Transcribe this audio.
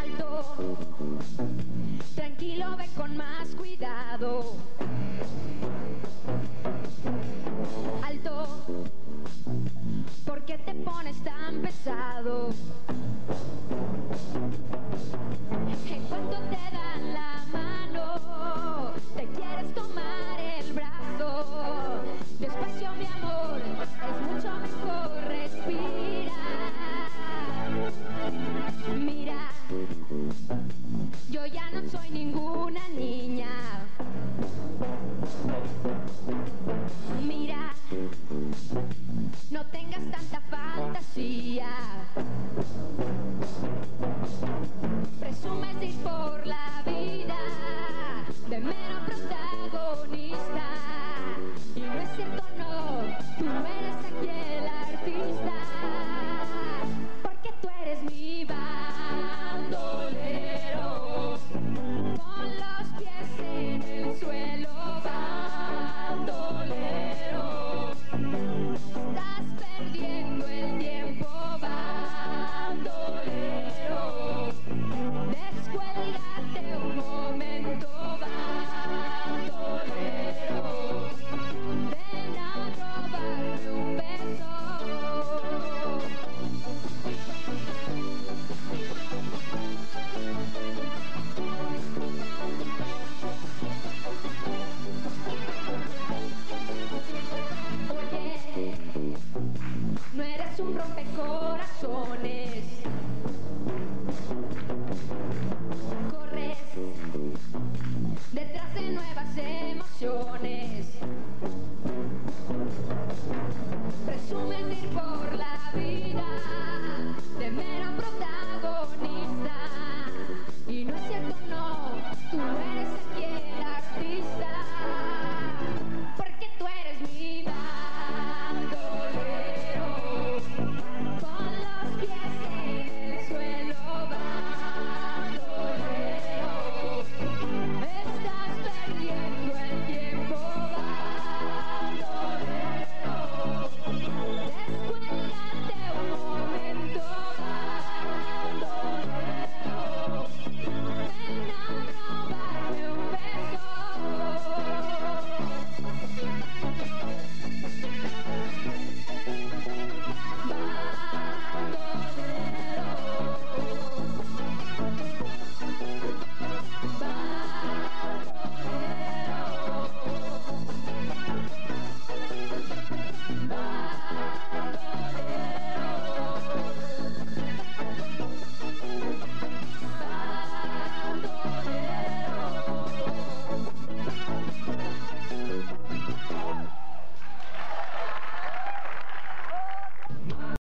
Alto, tranquilo, ve con más cuidado. Alto, ¿por qué te pones tan pesado? Ya no soy ninguna niña. por la vida.